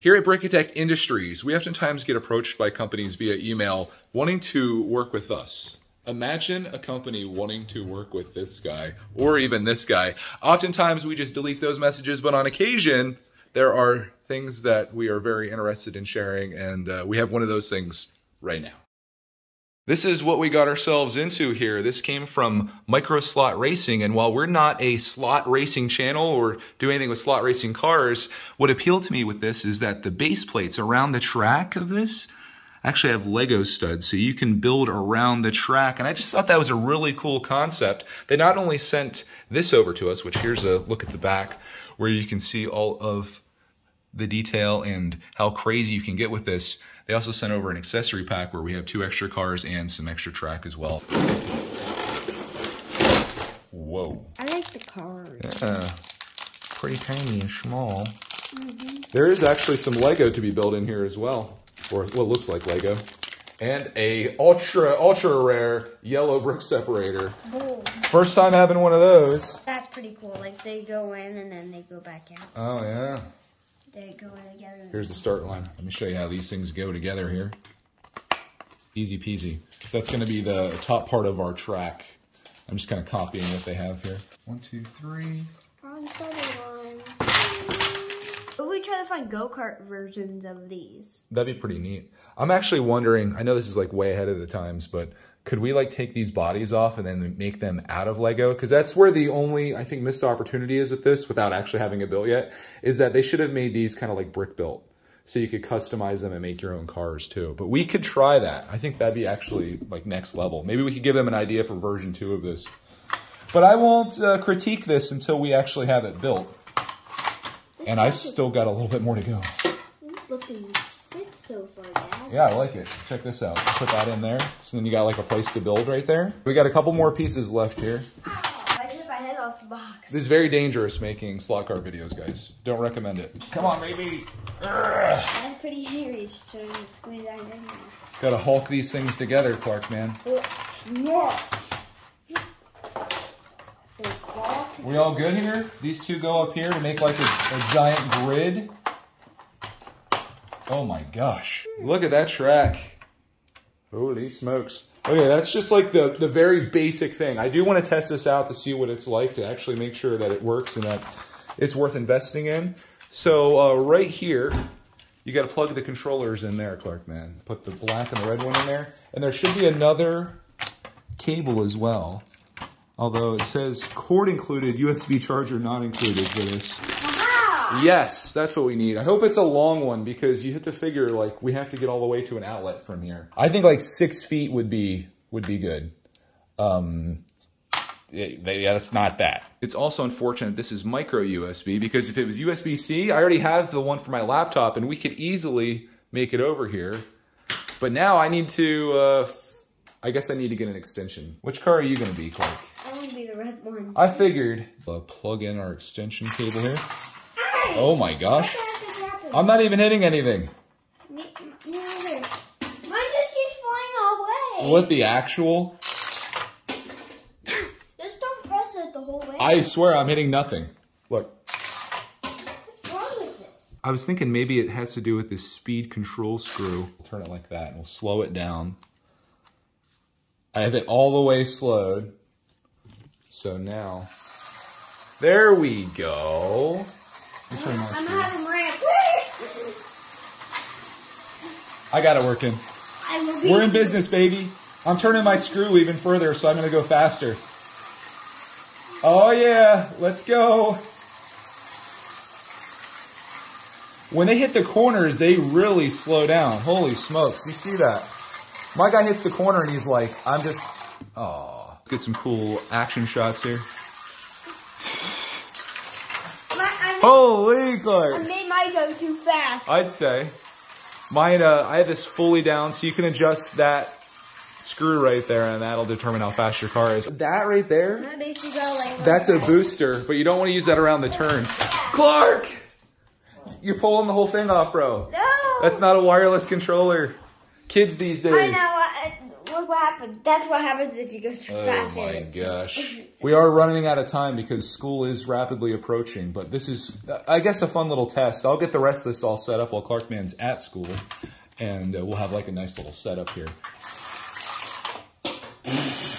Here at Brickitect Industries, we oftentimes get approached by companies via email wanting to work with us. Imagine a company wanting to work with this guy or even this guy. Oftentimes we just delete those messages, but on occasion there are things that we are very interested in sharing and uh, we have one of those things right now. This is what we got ourselves into here. This came from Micro Slot Racing, and while we're not a slot racing channel or do anything with slot racing cars, what appealed to me with this is that the base plates around the track of this actually have Lego studs, so you can build around the track. And I just thought that was a really cool concept. They not only sent this over to us, which here's a look at the back, where you can see all of the detail and how crazy you can get with this, they also sent over an accessory pack where we have two extra cars and some extra track as well. Whoa. I like the cars. Yeah. Pretty tiny and small. Mm -hmm. There is actually some Lego to be built in here as well. Or what looks like Lego. And a ultra, ultra rare yellow brick separator. Cool. First time having one of those. That's pretty cool. Like they go in and then they go back out. Oh yeah. They go in together. Here's the start line. Let me show you how these things go together here. Easy peasy. So that's going to be the top part of our track. I'm just kind of copying what they have here. One, two, three. On line. But we try to find go-kart versions of these. That'd be pretty neat. I'm actually wondering, I know this is like way ahead of the times, but could we like take these bodies off and then make them out of Lego? Because that's where the only, I think, missed opportunity is with this without actually having it built yet, is that they should have made these kind of like brick built. So you could customize them and make your own cars too. But we could try that. I think that'd be actually like next level. Maybe we could give them an idea for version two of this. But I won't uh, critique this until we actually have it built. And I still got a little bit more to go. This is looking so far, Dad. Yeah, I like it. Check this out. Put that in there. So then you got like a place to build right there. We got a couple more pieces left here. I took my head off the box. This is very dangerous making slot car videos, guys. Don't recommend it. Come on, baby. I'm pretty hairy trying to squeeze that in there. Gotta hulk these things together, Clark, man. No. We all good here? These two go up here to make like a, a giant grid. Oh my gosh. Look at that track. Holy smokes. Okay, that's just like the, the very basic thing. I do want to test this out to see what it's like to actually make sure that it works and that it's worth investing in. So uh, right here, you got to plug the controllers in there, Clark, man. Put the black and the red one in there. And there should be another cable as well. Although it says cord included, USB charger not included for this. Yes, that's what we need. I hope it's a long one because you have to figure like we have to get all the way to an outlet from here. I think like six feet would be would be good. Um, yeah, that's not that. It's also unfortunate this is micro USB because if it was USB-C, I already have the one for my laptop and we could easily make it over here. But now I need to, uh, I guess I need to get an extension. Which car are you going to be, Clark? I want to be the red one. I figured. Uh, plug in our extension cable here. Oh my gosh. I'm not even hitting anything. Me, me Mine just keeps flying away. What the actual? Just don't press it the whole way. I swear I'm hitting nothing. Look. What's wrong with this? I was thinking maybe it has to do with this speed control screw. Turn it like that and we'll slow it down. I have it all the way slowed. So now, there we go. I'm having I got it working. We're in business, baby. I'm turning my screw even further, so I'm going to go faster. Oh, yeah. Let's go. When they hit the corners, they really slow down. Holy smokes. You see that? My guy hits the corner and he's like, I'm just... Oh. Get some cool action shots here. Holy Clark. I made mine go too fast. I'd say. Mine, uh, I have this fully down, so you can adjust that screw right there, and that'll determine how fast your car is. That right there, that makes you go like that's a booster, but you don't want to use that around the turns. Clark! You're pulling the whole thing off, bro. No! That's not a wireless controller. Kids these days. I know. look what happened happens. That's what happens if you go too Oh fast. my gosh. We are running out of time because school is rapidly approaching, but this is, I guess, a fun little test. I'll get the rest of this all set up while Clarkman's at school, and uh, we'll have like a nice little setup here.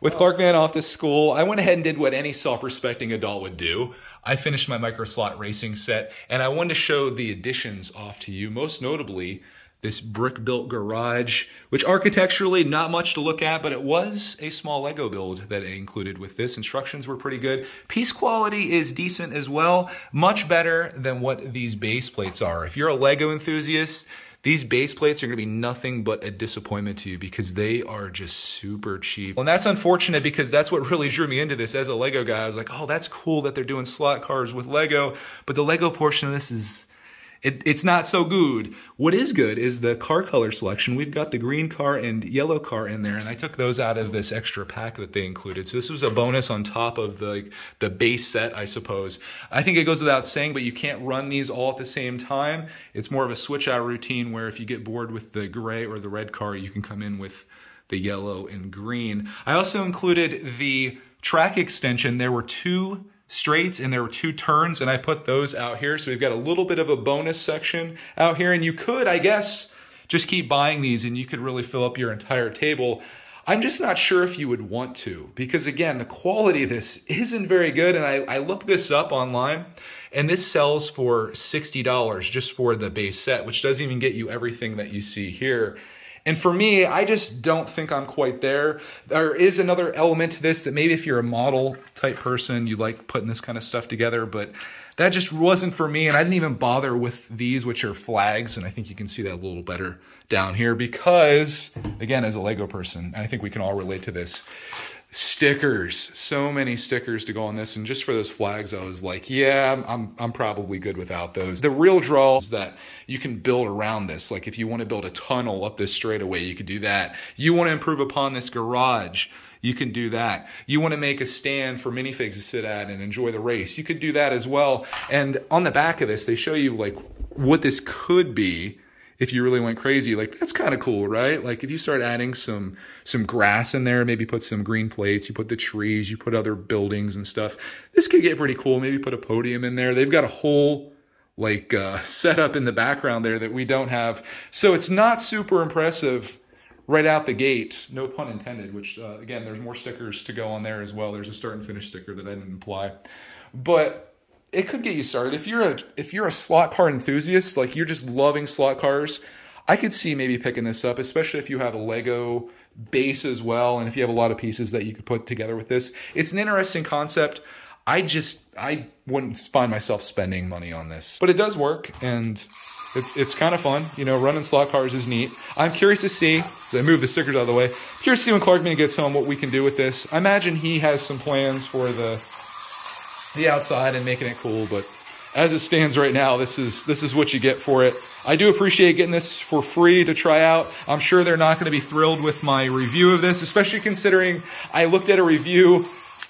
With Clarkman off to school, I went ahead and did what any self-respecting adult would do. I finished my micro slot racing set, and I wanted to show the additions off to you, most notably this brick-built garage, which architecturally not much to look at, but it was a small Lego build that I included with this. Instructions were pretty good. Piece quality is decent as well, much better than what these base plates are. If you're a Lego enthusiast, these base plates are to be nothing but a disappointment to you because they are just super cheap. And that's unfortunate because that's what really drew me into this as a Lego guy. I was like, oh, that's cool that they're doing slot cars with Lego, but the Lego portion of this is it, it's not so good. What is good is the car color selection. We've got the green car and yellow car in there, and I took those out of this extra pack that they included. So this was a bonus on top of the the base set, I suppose. I think it goes without saying, but you can't run these all at the same time. It's more of a switch out routine where if you get bored with the gray or the red car, you can come in with the yellow and green. I also included the track extension. There were two straights and there were two turns and I put those out here. So we've got a little bit of a bonus section out here and you could, I guess, just keep buying these and you could really fill up your entire table. I'm just not sure if you would want to because again, the quality of this isn't very good. And I, I looked this up online and this sells for $60 just for the base set, which doesn't even get you everything that you see here. And for me, I just don't think I'm quite there. There is another element to this that maybe if you're a model type person, you like putting this kind of stuff together, but that just wasn't for me. And I didn't even bother with these, which are flags. And I think you can see that a little better down here because, again, as a Lego person, I think we can all relate to this. Stickers, so many stickers to go on this. And just for those flags, I was like, yeah, I'm, I'm, I'm probably good without those. The real draw is that you can build around this. Like if you want to build a tunnel up this straightaway, you could do that. You want to improve upon this garage, you can do that. You want to make a stand for minifigs to sit at and enjoy the race, you could do that as well. And on the back of this, they show you like what this could be if you really went crazy. Like that's kind of cool right? Like if you start adding some some grass in there maybe put some green plates you put the trees you put other buildings and stuff this could get pretty cool. Maybe put a podium in there. They've got a whole like uh, setup in the background there that we don't have. So it's not super impressive right out the gate no pun intended which uh, again there's more stickers to go on there as well there's a start and finish sticker that i didn't apply, but it could get you started. If you're a if you're a slot car enthusiast, like you're just loving slot cars, I could see maybe picking this up, especially if you have a Lego base as well, and if you have a lot of pieces that you could put together with this. It's an interesting concept. I just I wouldn't find myself spending money on this, but it does work, and it's it's kind of fun. You know, running slot cars is neat. I'm curious to see. I move the stickers out of the way. Curious to see when Clarkman gets home what we can do with this. I imagine he has some plans for the the outside and making it cool, but as it stands right now, this is this is what you get for it. I do appreciate getting this for free to try out. I'm sure they're not going to be thrilled with my review of this, especially considering I looked at a review.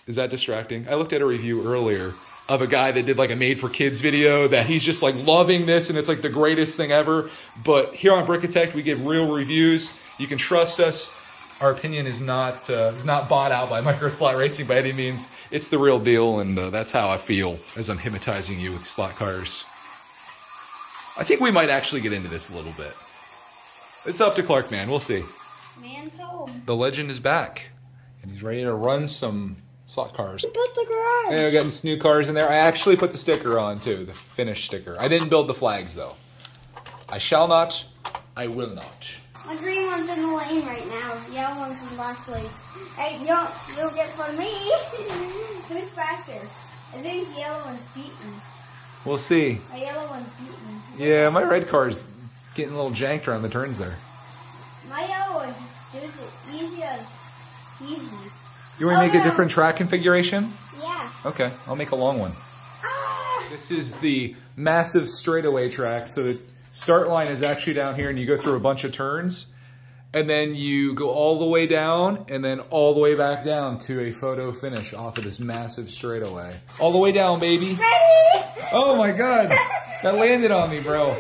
Is that distracting? I looked at a review earlier of a guy that did like a made for kids video that he's just like loving this and it's like the greatest thing ever. But here on Brickitect, we give real reviews. You can trust us. Our opinion is not uh, is not bought out by Micro Slot Racing by any means. It's the real deal, and uh, that's how I feel as I'm hypnotizing you with slot cars. I think we might actually get into this a little bit. It's up to Clark, man. We'll see. Man's home. The legend is back, and he's ready to run some slot cars. Put the garage. And we got some new cars in there. I actually put the sticker on too, the finish sticker. I didn't build the flags though. I shall not. I will not. My green one's in the lane right now. The yellow one's in last place. Hey, you don't, you don't get of me. Who's faster? I think the yellow one's beaten. We'll see. My yellow one's beaten. Yeah, my red car's getting a little janked around the turns there. My yellow one's just easy as easy. You want to Oh, make a different track configuration? Yeah. Okay, I'll make a long one. Ah! This is the massive straightaway track. So the start line is actually down here and you go through a bunch of turns and then you go all the way down and then all the way back down to a photo finish off of this massive straightaway. All the way down, baby. Ready? Oh my God. That landed on me, bro.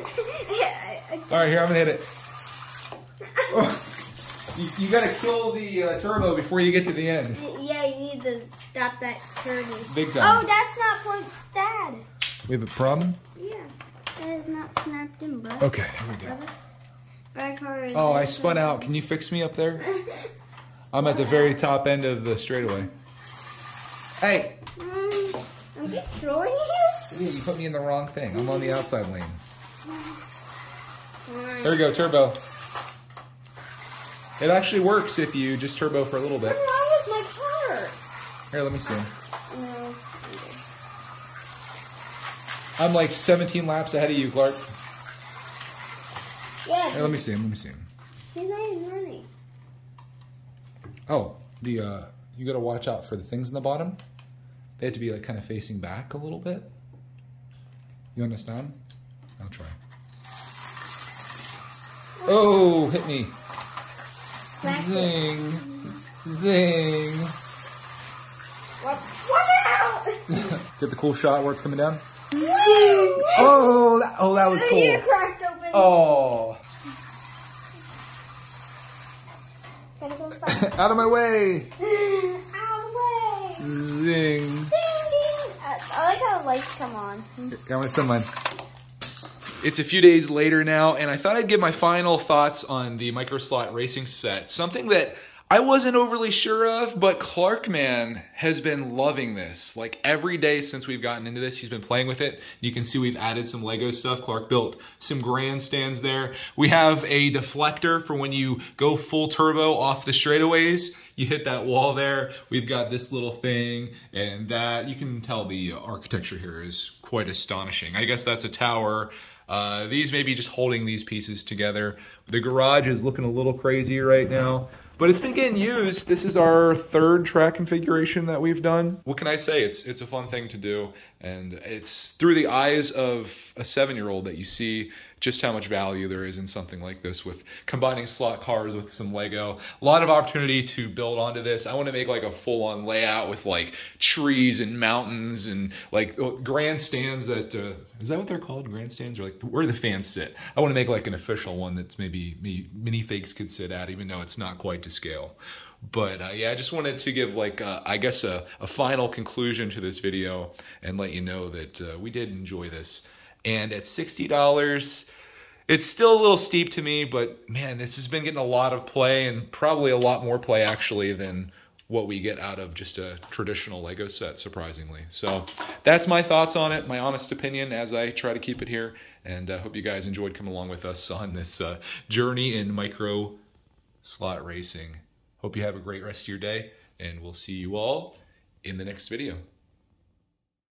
All right, here, I'm gonna hit it. you, you gotta kill the uh, turbo before you get to the end. Yeah, you need to stop that turbo. Big time. Oh, that's not for dad. We have a problem? Yeah, that is not snapped in, bro. Okay, here we go. Red car is Oh, I spun out. Can you fix me up there? I'm at the very top end of the straightaway. Hey! Mm, I'm controlling you. Yeah, you put me in the wrong thing. I'm on the outside lane. There we go, turbo. It actually works if you just turbo for a little bit. What's wrong with my car? Here, let me see. No. I'm like 17 laps ahead of you, Clark. Yeah, Here, let me see him. Let me see him. he's not even running. Oh, the uh, you got to watch out for the things in the bottom. They have to be like kind of facing back a little bit. You understand? I'll try. Oh, hit me! Smack. Zing, zing. What? What out? Get the cool shot where it's coming down. Zing. Oh, that, oh, that was Your cool. ear cracked open. Oh, Gotta go fast. out of my way! Out of the way. Zing. Ding, ding. I, I like how the lights come on. Got my sun mine. It's a few days later now, and I thought I'd give my final thoughts on the micro slot racing set. Something that I wasn't overly sure of, but Clark man has been loving this. Like every day since we've gotten into this, he's been playing with it. You can see we've added some Lego stuff. Clark built some grandstands there. We have a deflector for when you go full turbo off the straightaways. You hit that wall there. We've got this little thing and that. You can tell the architecture here is quite astonishing. I guess that's a tower. Uh, these may be just holding these pieces together. The garage is looking a little crazy right now, but it's been getting used. This is our third track configuration that we've done. What can I say? It's it's a fun thing to do, and it's through the eyes of a seven-year-old that you see just how much value there is in something like this with combining slot cars with some Lego. A lot of opportunity to build onto this. I want to make like a full-on layout with like trees and mountains and like oh, grandstands that uh, is that what they're called? Grandstands or like where the fans sit. I want to make like an official one that's maybe, maybe minifigs could sit at, even though it's not quite to scale. But uh, yeah, I just wanted to give like uh, I guess a, a final conclusion to this video and let you know that uh, we did enjoy this. And at sixty dollars, it's still a little steep to me, but man, this has been getting a lot of play and probably a lot more play actually than what we get out of just a traditional Lego set, surprisingly. So that's my thoughts on it, my honest opinion as I try to keep it here. And I hope you guys enjoyed coming along with us on this uh, journey in micro slot racing. Hope you have a great rest of your day, and we'll see you all in the next video.